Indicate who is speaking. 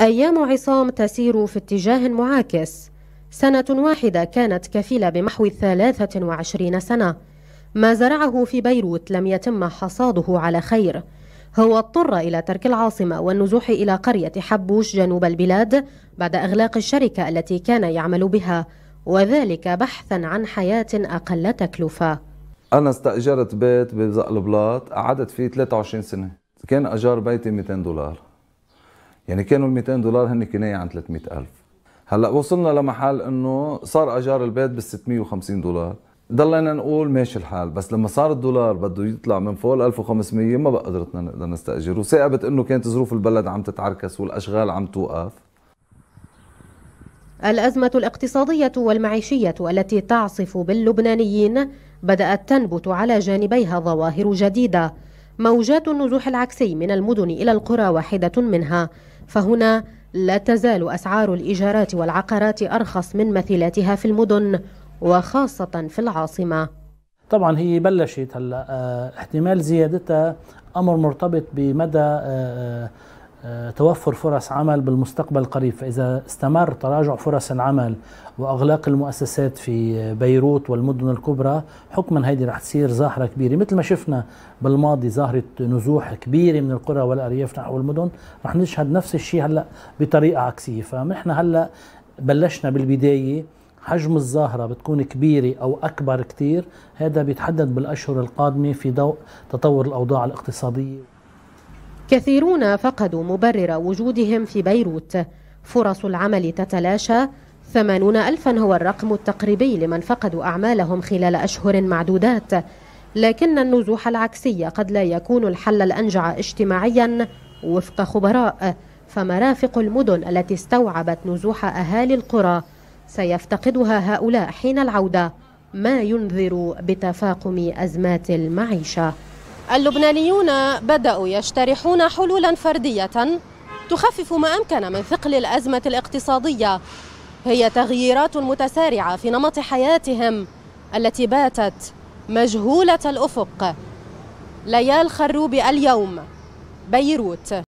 Speaker 1: أيام عصام تسير في اتجاه معاكس. سنة واحدة كانت كفيلة بمحو 23 سنة. ما زرعه في بيروت لم يتم حصاده على خير. هو اضطر إلى ترك العاصمة والنزوح إلى قرية حبوش جنوب البلاد بعد إغلاق الشركة التي كان يعمل بها وذلك بحثا عن حياة أقل تكلفة.
Speaker 2: أنا استأجرت بيت بزق البلاط قعدت فيه 23 سنة. كان أجار بيتي 200 دولار. يعني كانوا ال 200 دولار هن كناية عن 300 ألف. هلأ وصلنا لمحل إنه صار أجار البيت بال 650 دولار. ضلينا نقول ماشي الحال بس لما صار الدولار بده يطلع من فوق ال 1500 ما بقى قدرتنا نقدر نستاجر وثاقبت إنه كانت ظروف البلد عم تتعركس والأشغال عم توقف.
Speaker 1: الأزمة الاقتصادية والمعيشية التي تعصف باللبنانيين بدأت تنبت على جانبيها ظواهر جديدة. موجات النزوح العكسي من المدن إلى القرى واحدة منها. فهنا لا تزال أسعار الإيجارات والعقارات أرخص من مثيلاتها في المدن وخاصة في العاصمة.
Speaker 3: طبعا هي بلشت هلا آه احتمال زيادتها أمر مرتبط بمدى آه توفر فرص عمل بالمستقبل القريب فإذا استمر تراجع فرص العمل وأغلاق المؤسسات في بيروت والمدن الكبرى حكما هيدي رح تصير ظاهرة كبيرة. مثل ما شفنا بالماضي ظاهرة نزوح كبيرة من القرى والأرياف نحو المدن. رح نشهد نفس الشيء هلأ بطريقة عكسية. فنحن هلأ بلشنا بالبداية حجم الظاهرة بتكون كبيرة أو أكبر كتير. هذا بيتحدد بالأشهر القادمة في ضوء تطور الأوضاع الاقتصادية.
Speaker 1: كثيرون فقدوا مبرر وجودهم في بيروت. فرص العمل تتلاشى. ثمانون ألفا هو الرقم التقريبي لمن فقدوا أعمالهم خلال أشهر معدودات. لكن النزوح العكسي قد لا يكون الحل الأنجع اجتماعيا وفق خبراء. فمرافق المدن التي استوعبت نزوح أهالي القرى سيفتقدها هؤلاء حين العودة. ما ينذر بتفاقم أزمات المعيشة. اللبنانيون بدأوا يشترحون حلولا فردية تخفف ما أمكن من ثقل الأزمة الاقتصادية. هي تغييرات متسارعة في نمط حياتهم التي باتت مجهولة الأفق. ليال خروب اليوم بيروت.